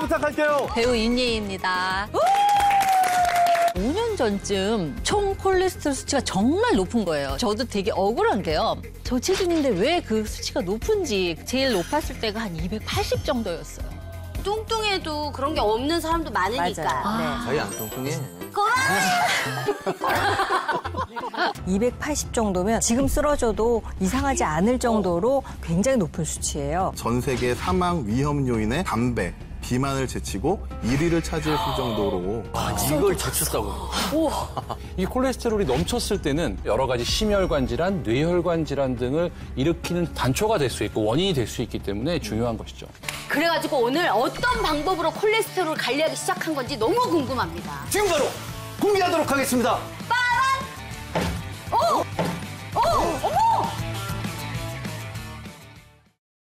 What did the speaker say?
부탁할게요. 배우 임예희입니다. 5년 전쯤 총 콜레스테롤 수치가 정말 높은 거예요. 저도 되게 억울한 게요. 저 체중인데 왜 그 수치가 높은지 제일 높았을 때가 한 280 정도였어요. 뚱뚱해도 그런 게 없는 사람도 많으니까. 아. 저희 안 뚱뚱해. 280 정도면 지금 쓰러져도 이상하지 않을 정도로 굉장히 높은 수치예요. 전 세계 사망 위험 요인의 담배, 비만을 제치고 1위를 차지했을 정도로 이걸 제쳤다고. 이 콜레스테롤이 넘쳤을 때는 여러 가지 심혈관 질환, 뇌혈관 질환 등을 일으키는 단초가 될 수 있고 원인이 될 수 있기 때문에 중요한 것이죠. 그래가지고 오늘 어떤 방법으로 콜레스테롤을 관리하기 시작한 건지 너무 궁금합니다. 지금 바로 공개하도록 하겠습니다.